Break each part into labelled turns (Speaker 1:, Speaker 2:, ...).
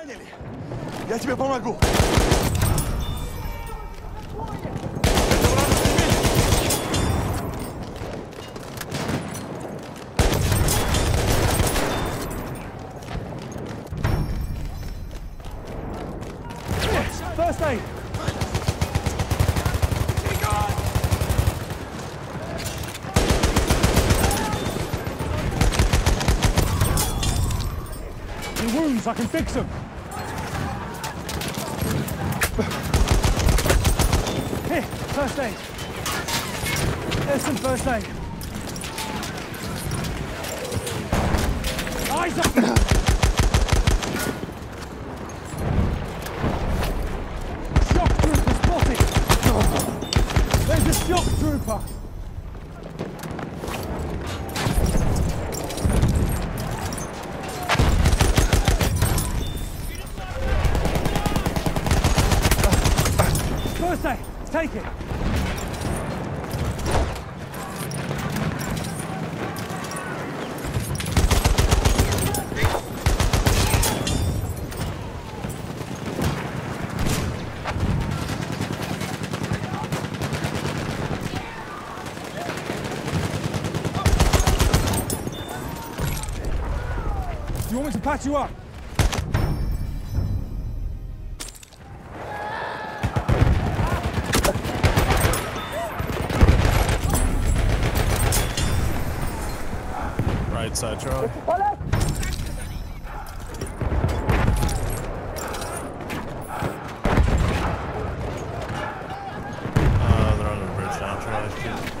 Speaker 1: Ранили? Я тебе помогу.
Speaker 2: I can fix them. First aid. There's first aid. Eyes up! Shock trooper spotted! There's a shock trooper! First aid, take it! You want me to patch you up?
Speaker 3: Right side, Charlie. Uh, they're under the bridge now, Charlie.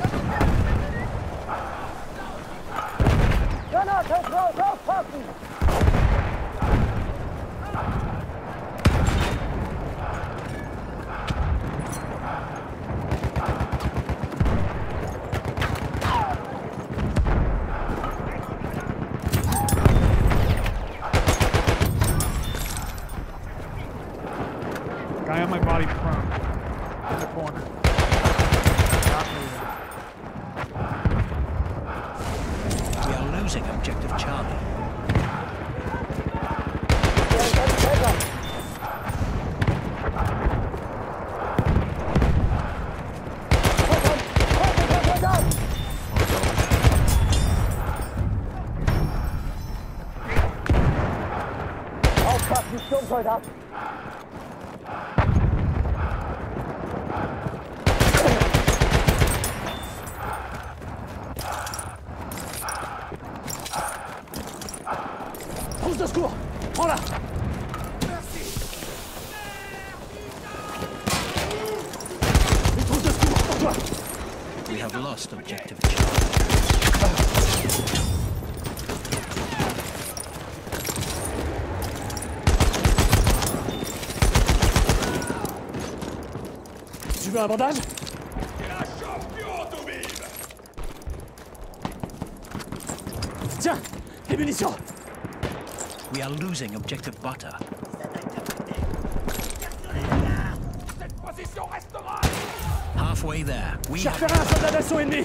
Speaker 2: Guy on my body prone. In the corner. Not moving.
Speaker 4: We are losing objective Charlie.
Speaker 2: Trousse de secours Prends-la Une trousse de secours pour toi
Speaker 4: We have lost objective Charlie.
Speaker 2: Tu veux un bandage Tiens Des munitions
Speaker 4: We are losing objective Butter. Halfway there. We
Speaker 2: J'ai
Speaker 4: have
Speaker 2: repéré un soldat d'assaut ennemi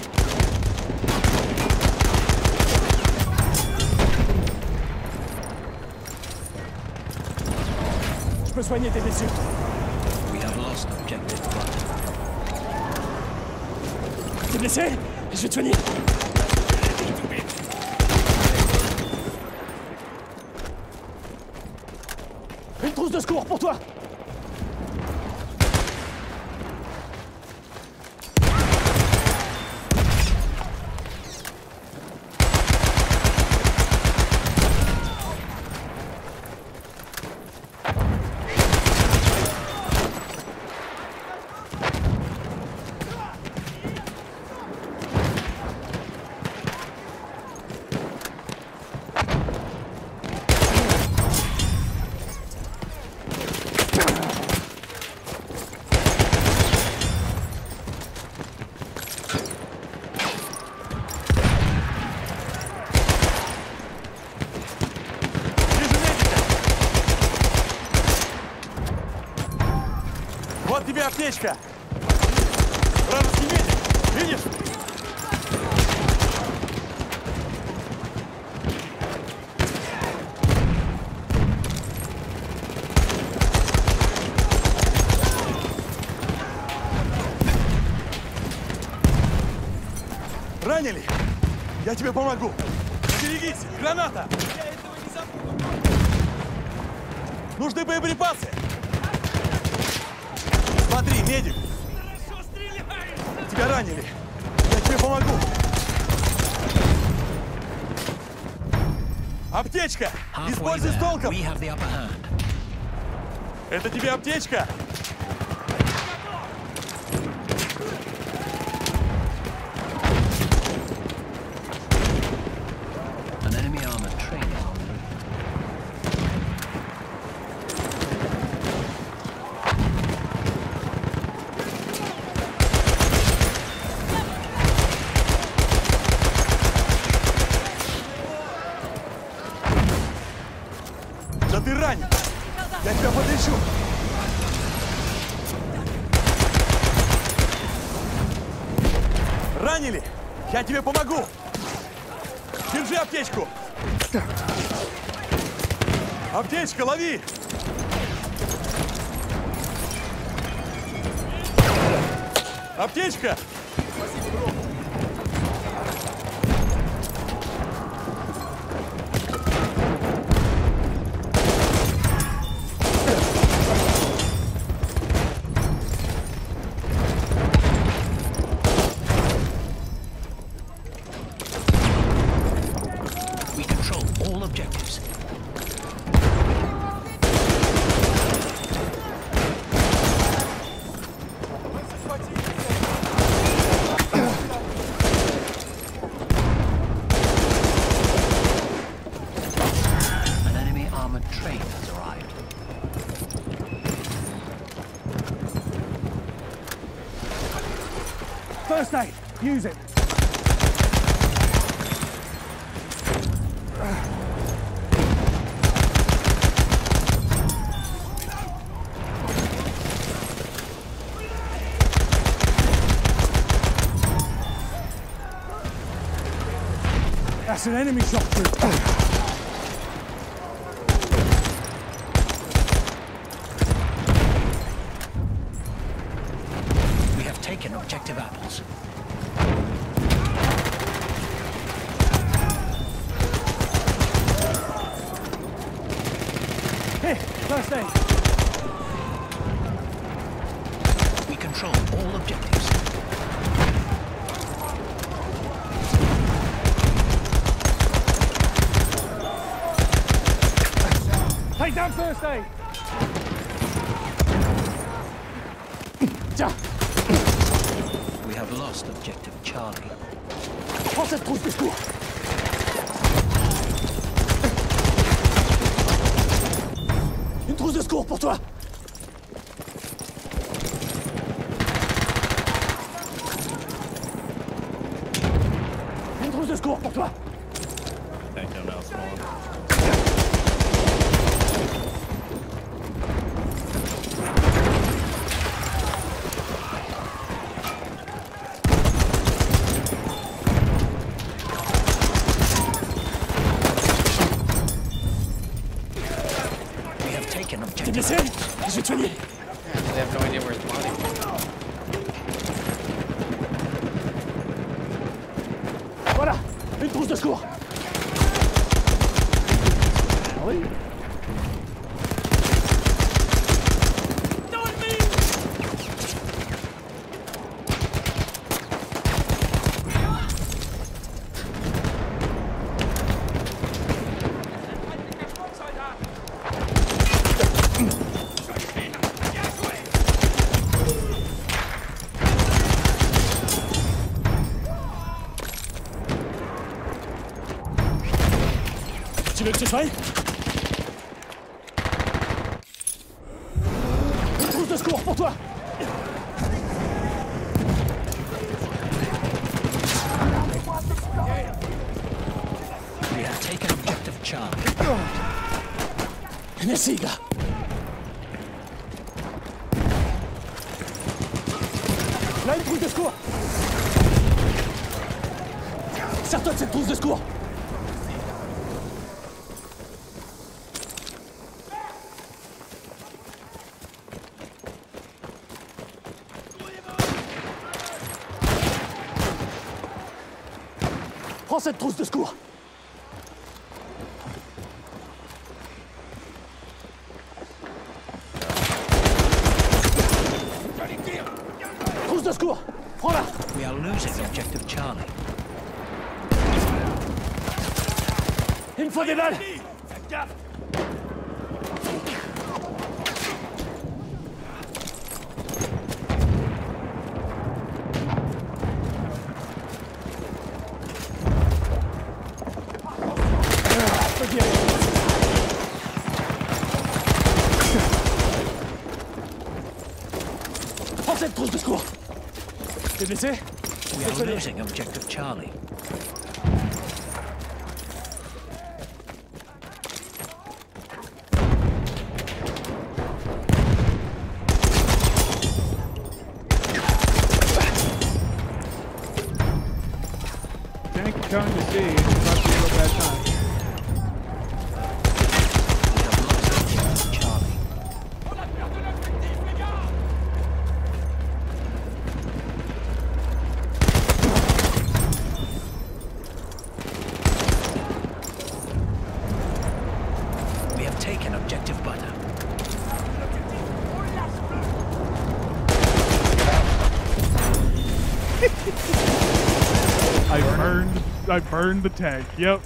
Speaker 2: Je peux soigner tes blessures.
Speaker 4: we have lost objective Butter.
Speaker 2: T'es blessé Je vais te soigner. Une trousse de secours pour toi
Speaker 1: тебе аптечка! Вражеский! Видишь? Ранили? Я тебе помогу! Берегись! Граната! Я этого не забуду! Нужны боеприпасы! Смотри, медик! Хорошо стреляешь! Тебя ранили! Я тебе помогу! Аптечка! Используй с толком! Это тебе аптечка! Да ты ранен! Я тебя подлечу! Ранили? Я тебе помогу! Держи аптечку! Аптечка, лови! Аптечка!
Speaker 2: First aid. Use it. That's an enemy shot through.
Speaker 4: We have taken objective apples.
Speaker 2: Here, first aid.
Speaker 4: We control all objectives.
Speaker 2: First aid. Tiens,
Speaker 4: We have lost objective Charlie.
Speaker 2: prends cette trousse de secours. Une trousse de secours pour toi. Une trousse de secours pour toi.
Speaker 3: Thank you, now spawn.
Speaker 4: We have taken
Speaker 2: T'es
Speaker 4: objective
Speaker 2: blessé Je vais te soigner.
Speaker 5: They have no idea where his body is.
Speaker 2: Voilà, une trousse de secours. Ah oui Tu veux que je soigne Une trousse de secours pour toi
Speaker 4: We have taken objective Charlie.
Speaker 2: Merci, gars. Là, une trousse de secours Sers-toi de cette trousse de secours
Speaker 6: cette trousse de secours. Trousse de secours Prends-la
Speaker 4: We are losing objective Charlie.
Speaker 6: Il me faut des balles
Speaker 1: Faites gaffe
Speaker 6: T'es blessé
Speaker 4: We are losing objective Charlie.
Speaker 2: Tank coming to see. It's about to be a bad time.
Speaker 4: We have lost objective Charlie. We have taken objective butter.
Speaker 2: I burned. I burned the tank. Yep.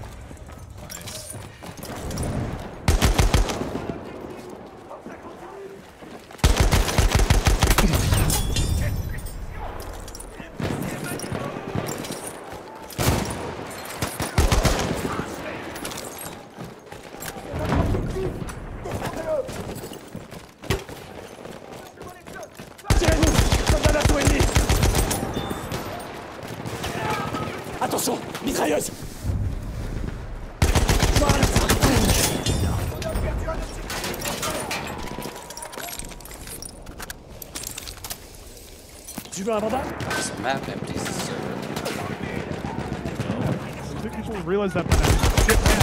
Speaker 2: I think people realize that by now. Shit, man.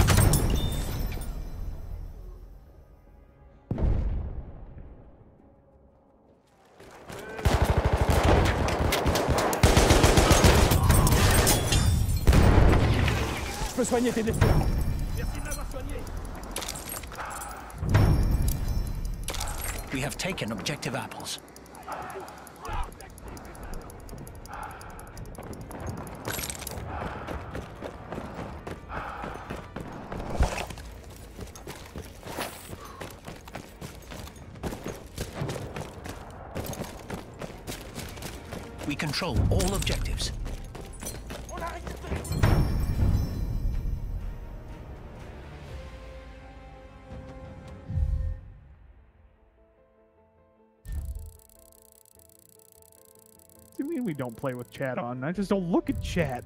Speaker 6: Je peux soigner tes blessures.
Speaker 1: Merci de m'avoir soigné
Speaker 4: We have taken objective apples. Control all objectives.
Speaker 2: What do you mean we don't play with chat on? I just don't look at chat.